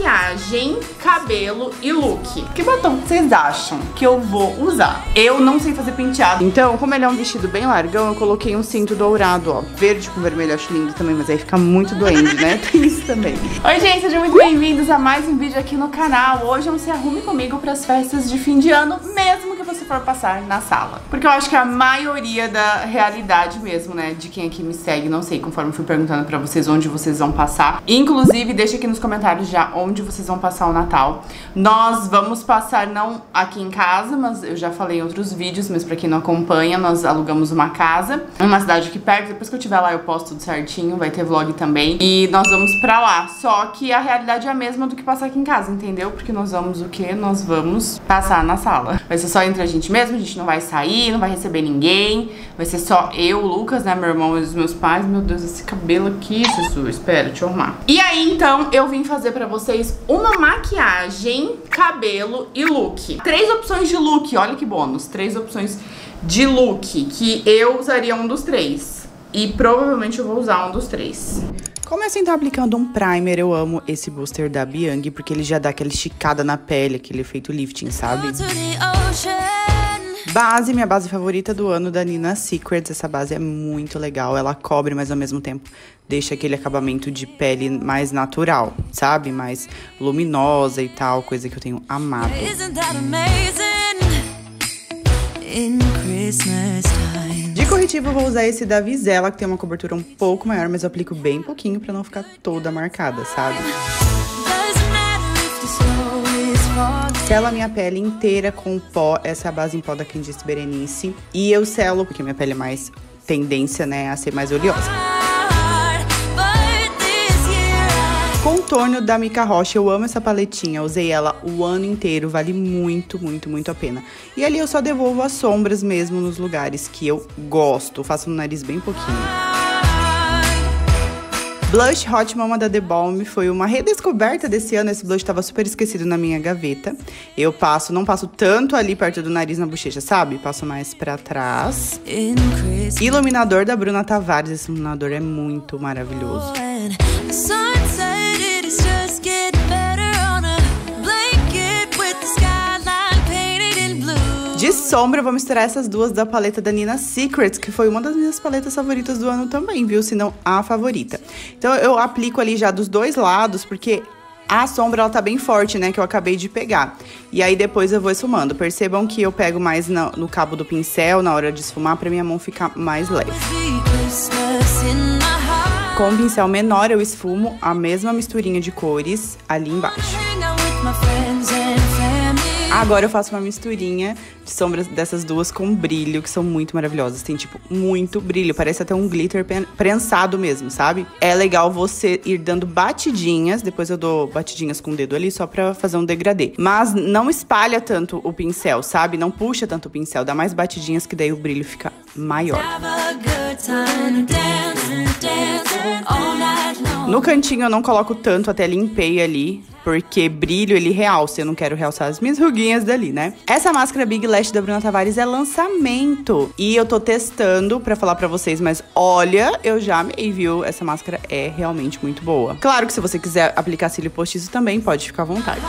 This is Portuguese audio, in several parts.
maquiagem, cabelo e look. Que batom vocês acham que eu vou usar? Eu não sei fazer penteado, então como ele é um vestido bem largão, eu coloquei um cinto dourado, ó. Verde com vermelho, acho lindo também, mas aí fica muito doente, né? Tem isso também. Oi, gente, sejam muito bem-vindos a mais um vídeo aqui no canal. Hoje é um Se Arrume Comigo para as festas de fim de ano, mesmo você for passar na sala. Porque eu acho que a maioria da realidade mesmo, né, de quem aqui me segue, não sei, conforme fui perguntando pra vocês onde vocês vão passar. Inclusive, deixa aqui nos comentários já onde vocês vão passar o Natal. Nós vamos passar não aqui em casa, mas eu já falei em outros vídeos, mas pra quem não acompanha, nós alugamos uma casa, uma cidade aqui perto. Depois que eu estiver lá, eu posto tudo certinho, vai ter vlog também. E nós vamos pra lá. Só que a realidade é a mesma do que passar aqui em casa, entendeu? Porque nós vamos o quê? Nós vamos passar na sala. Vai ser só entre a gente mesmo, a gente não vai sair, não vai receber ninguém. Vai ser só eu, o Lucas, né, meu irmão e os meus pais. Meu Deus, esse cabelo aqui, Jesus. Espera, deixa eu arrumar. E aí, então, eu vim fazer pra vocês uma maquiagem, cabelo e look. Três opções de look, olha que bônus. Três opções de look, que eu usaria um dos três. E provavelmente eu vou usar um dos três. Comecem então aplicando um primer, eu amo esse booster da Biang, porque ele já dá aquela esticada na pele, aquele efeito lifting, sabe? Base, minha base favorita do ano da Nina Secrets. Essa base é muito legal, ela cobre, mas ao mesmo tempo deixa aquele acabamento de pele mais natural, sabe? Mais luminosa e tal, coisa que eu tenho amado. De corretivo eu vou usar esse da Visela, que tem uma cobertura um pouco maior, mas eu aplico bem pouquinho pra não ficar toda marcada, sabe? Selo a minha pele inteira com pó, essa é a base em pó da Candice Berenice. E eu selo, porque minha pele é mais tendência, né, a ser mais oleosa. Contorno da Mica Rocha, eu amo essa paletinha, usei ela o ano inteiro, vale muito, muito, muito a pena. E ali eu só devolvo as sombras mesmo nos lugares que eu gosto, faço no nariz bem pouquinho. Blush Hot Mama da The Balm foi uma redescoberta desse ano. Esse blush estava super esquecido na minha gaveta. Eu passo, não passo tanto ali perto do nariz na bochecha, sabe? Passo mais pra trás. Iluminador da Bruna Tavares. Esse iluminador é muito maravilhoso. Sombra, eu vou misturar essas duas da paleta da Nina Secrets, que foi uma das minhas paletas favoritas do ano também, viu? Se não a favorita. Então eu aplico ali já dos dois lados, porque a sombra, ela tá bem forte, né? Que eu acabei de pegar. E aí, depois eu vou esfumando. Percebam que eu pego mais no, no cabo do pincel na hora de esfumar, pra minha mão ficar mais leve. Com o pincel menor, eu esfumo a mesma misturinha de cores ali embaixo. Agora eu faço uma misturinha de sombras dessas duas com brilho, que são muito maravilhosas. Tem, tipo, muito brilho. Parece até um glitter prensado mesmo, sabe? É legal você ir dando batidinhas. Depois eu dou batidinhas com o dedo ali, só pra fazer um degradê. Mas não espalha tanto o pincel, sabe? Não puxa tanto o pincel. Dá mais batidinhas que daí o brilho fica maior. No cantinho eu não coloco tanto, até limpei ali porque brilho ele realça. Eu não quero realçar as minhas ruguinhas dali, né? Essa máscara Big Lash da Bruna Tavares é lançamento. E eu tô testando pra falar pra vocês, mas olha, eu já amei, viu? Essa máscara é realmente muito boa. Claro que se você quiser aplicar cílio postiço também, pode ficar à vontade.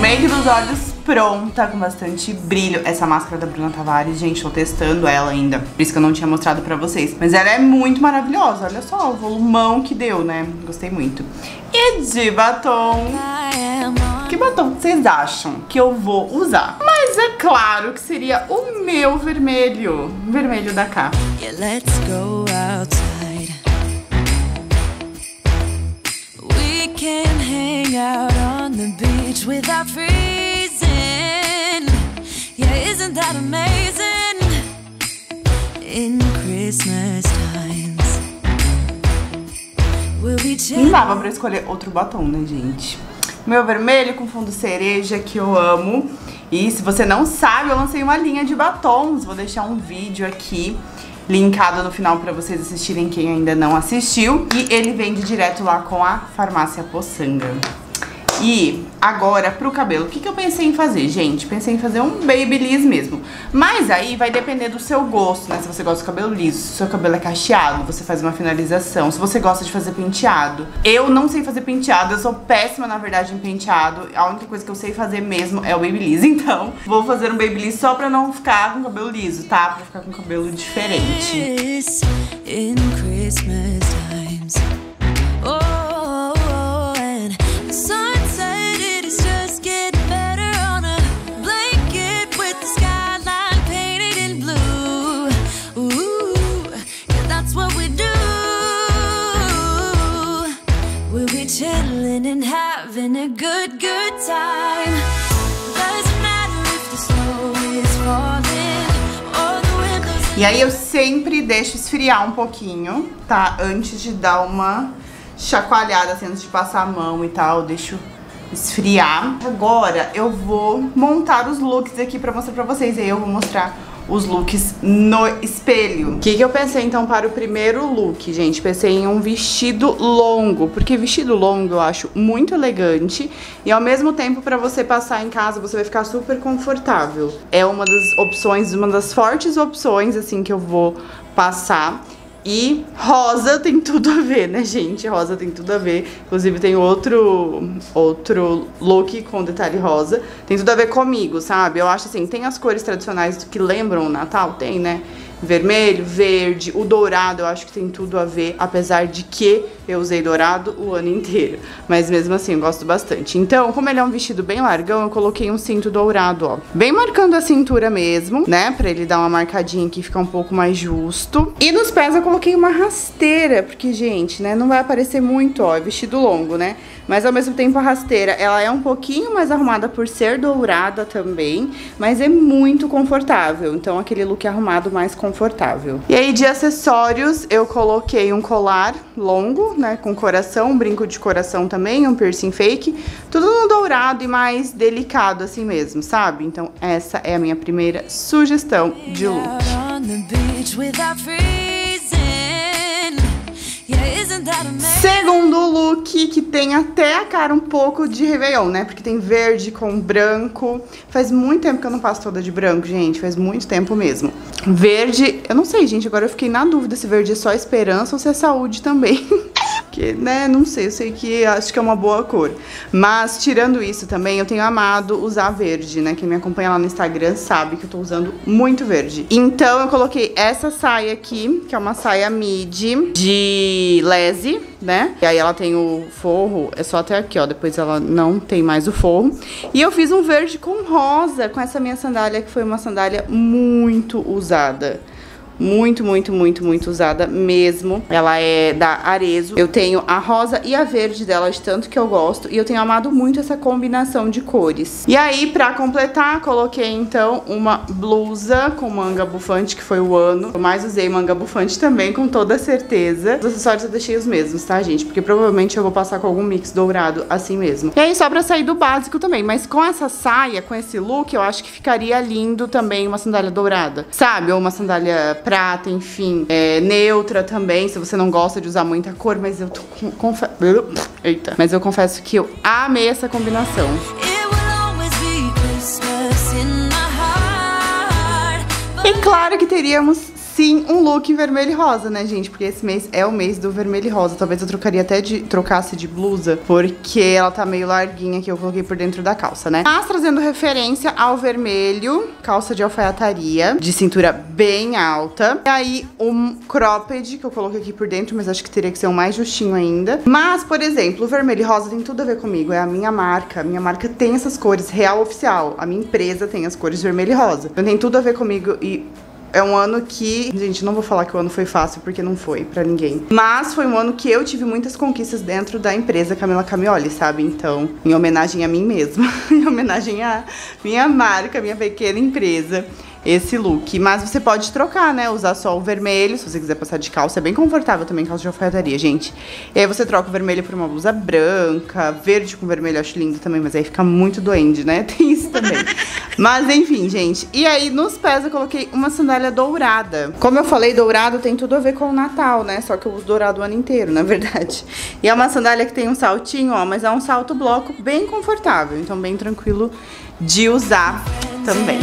Make dos olhos pronta, com bastante brilho. Essa máscara da Bruna Tavares, gente, tô testando ela ainda. Por isso que eu não tinha mostrado pra vocês. Mas ela é muito maravilhosa. Olha só o volumão que deu, né? Gostei muito. E de batom... Que batom vocês acham que eu vou usar? Mas é claro que seria o meu vermelho. Vermelho da K. Yeah, let's go outside. We can hang out on the beach without freezing. Isn't that amazing? In Christmas times. We'll be Não dava pra escolher outro batom, né, gente? Meu vermelho com fundo cereja, que eu amo. E se você não sabe, eu lancei uma linha de batons. Vou deixar um vídeo aqui linkado no final pra vocês assistirem quem ainda não assistiu. E ele vende direto lá com a Farmácia Poçanga. E agora pro cabelo, o que, que eu pensei em fazer, gente? Pensei em fazer um babyliss mesmo. Mas aí vai depender do seu gosto, né? Se você gosta do cabelo liso, se o seu cabelo é cacheado, você faz uma finalização. Se você gosta de fazer penteado. Eu não sei fazer penteado, eu sou péssima, na verdade, em penteado. A única coisa que eu sei fazer mesmo é o babyliss. Então, vou fazer um babyliss só pra não ficar com cabelo liso, tá? Pra ficar com cabelo diferente. In Christmas times. E aí eu sempre deixo esfriar um pouquinho, tá? Antes de dar uma chacoalhada, assim, antes de passar a mão e tal, deixo esfriar. Agora eu vou montar os looks aqui pra mostrar pra vocês. E aí eu vou mostrar os looks no espelho. O que, que eu pensei então para o primeiro look, gente? Pensei em um vestido longo, porque vestido longo eu acho muito elegante e ao mesmo tempo para você passar em casa você vai ficar super confortável. É uma das opções, uma das fortes opções assim que eu vou passar. E rosa tem tudo a ver, né, gente? Rosa tem tudo a ver. Inclusive tem outro outro look com detalhe rosa. Tem tudo a ver comigo, sabe? Eu acho assim, tem as cores tradicionais que lembram o Natal, tem, né? vermelho, verde, o dourado eu acho que tem tudo a ver, apesar de que eu usei dourado o ano inteiro. Mas mesmo assim, eu gosto bastante. Então, como ele é um vestido bem largão, eu coloquei um cinto dourado, ó. Bem marcando a cintura mesmo, né? Pra ele dar uma marcadinha aqui, ficar um pouco mais justo. E nos pés eu coloquei uma rasteira, porque, gente, né? Não vai aparecer muito, ó. É vestido longo, né? Mas ao mesmo tempo a rasteira, ela é um pouquinho mais arrumada por ser dourada também, mas é muito confortável. Então aquele look arrumado mais confortável. E aí de acessórios, eu coloquei um colar longo, né, com coração, um brinco de coração também, um piercing fake, tudo no dourado e mais delicado assim mesmo, sabe? Então essa é a minha primeira sugestão de look. Segundo look, que tem até a cara um pouco de Réveillon, né? Porque tem verde com branco. Faz muito tempo que eu não passo toda de branco, gente. Faz muito tempo mesmo. Verde, eu não sei, gente. Agora eu fiquei na dúvida se verde é só esperança ou se é saúde também. que, né, não sei, eu sei que acho que é uma boa cor. Mas, tirando isso também, eu tenho amado usar verde, né? Quem me acompanha lá no Instagram sabe que eu tô usando muito verde. Então, eu coloquei essa saia aqui, que é uma saia midi de lese, né? E aí ela tem o forro, é só até aqui, ó. Depois ela não tem mais o forro. E eu fiz um verde com rosa, com essa minha sandália, que foi uma sandália muito usada muito, muito, muito, muito usada mesmo. Ela é da Arezo. Eu tenho a rosa e a verde dela de tanto que eu gosto. E eu tenho amado muito essa combinação de cores. E aí, pra completar, coloquei então uma blusa com manga bufante, que foi o ano. Eu mais usei manga bufante também, com toda certeza. Os acessórios eu deixei os mesmos, tá, gente? Porque provavelmente eu vou passar com algum mix dourado assim mesmo. E aí, só pra sair do básico também. Mas com essa saia, com esse look, eu acho que ficaria lindo também uma sandália dourada. Sabe? Ou uma sandália prata, enfim, é, neutra também, se você não gosta de usar muita cor, mas eu tô confesso. Eita. Mas eu confesso que eu amei essa combinação. E claro que teríamos sim um look vermelho e rosa, né, gente? Porque esse mês é o mês do vermelho e rosa. Talvez eu trocaria até de trocasse de blusa, porque ela tá meio larguinha que eu coloquei por dentro da calça, né? Mas trazendo referência ao vermelho, calça de alfaiataria, de cintura bem alta. E aí um cropped que eu coloquei aqui por dentro, mas acho que teria que ser um mais justinho ainda. Mas, por exemplo, o vermelho e rosa tem tudo a ver comigo, é a minha marca. Minha marca tem essas cores, real oficial. A minha empresa tem as cores vermelho e rosa. Então tem tudo a ver comigo e é um ano que, gente, não vou falar que o ano foi fácil porque não foi para ninguém. Mas foi um ano que eu tive muitas conquistas dentro da empresa Camila Camioli, sabe? Então, em homenagem a mim mesma, em homenagem à minha marca, minha pequena empresa. Esse look. Mas você pode trocar, né? Usar só o vermelho, se você quiser passar de calça. É bem confortável também, calça de alfaiataria, gente. E aí você troca o vermelho por uma blusa branca, verde com vermelho eu acho lindo também, mas aí fica muito doente, né? Tem isso também. mas enfim, gente. E aí nos pés eu coloquei uma sandália dourada. Como eu falei, dourado tem tudo a ver com o Natal, né? Só que eu uso dourado o ano inteiro, na verdade. E é uma sandália que tem um saltinho, ó, mas é um salto bloco bem confortável, então bem tranquilo de usar também.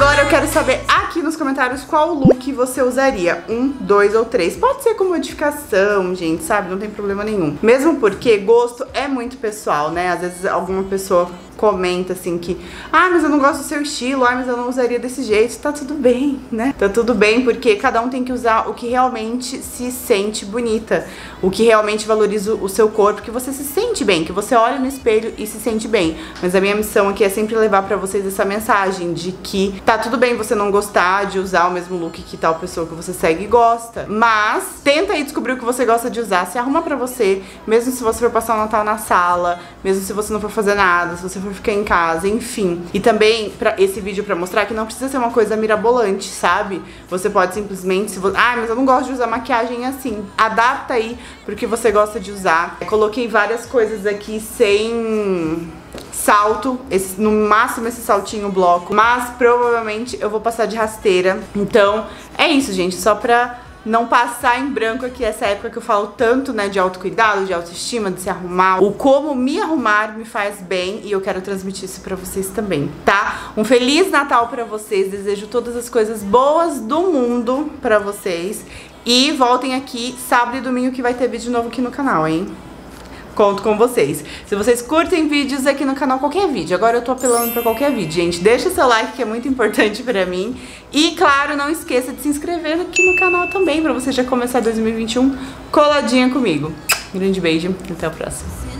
Agora eu quero saber aqui nos comentários qual look você usaria. Um, dois ou três. Pode ser com modificação, gente, sabe? Não tem problema nenhum. Mesmo porque gosto é muito pessoal, né? Às vezes alguma pessoa comenta assim que, ah, mas eu não gosto do seu estilo, ah, mas eu não usaria desse jeito, tá tudo bem, né? Tá tudo bem porque cada um tem que usar o que realmente se sente bonita, o que realmente valoriza o seu corpo, que você se sente bem, que você olha no espelho e se sente bem. Mas a minha missão aqui é sempre levar para vocês essa mensagem de que tá tudo bem você não gostar de usar o mesmo look que tal pessoa que você segue gosta, mas tenta aí descobrir o que você gosta de usar, se arruma para você, mesmo se você for passar o Natal na sala, mesmo se você não for fazer nada, se você for ficar em casa, enfim. E também para esse vídeo para mostrar que não precisa ser uma coisa mirabolante, sabe? Você pode simplesmente, se você, ah, mas eu não gosto de usar maquiagem assim. Adapta aí pro que você gosta de usar. Eu coloquei várias coisas aqui sem salto, esse, no máximo esse saltinho bloco, mas provavelmente eu vou passar de rasteira. Então, é isso, gente, só pra não passar em branco aqui essa época que eu falo tanto, né, de autocuidado, de autoestima, de se arrumar. O como me arrumar me faz bem e eu quero transmitir isso pra vocês também, tá? Um Feliz Natal pra vocês, desejo todas as coisas boas do mundo pra vocês. E voltem aqui sábado e domingo que vai ter vídeo novo aqui no canal, hein? Conto com vocês. Se vocês curtem vídeos aqui no canal, qualquer vídeo, agora eu tô apelando pra qualquer vídeo, gente, deixa seu like que é muito importante pra mim. E, claro, não esqueça de se inscrever aqui no canal também, pra você já começar 2021 coladinha comigo. Um grande beijo até o próximo.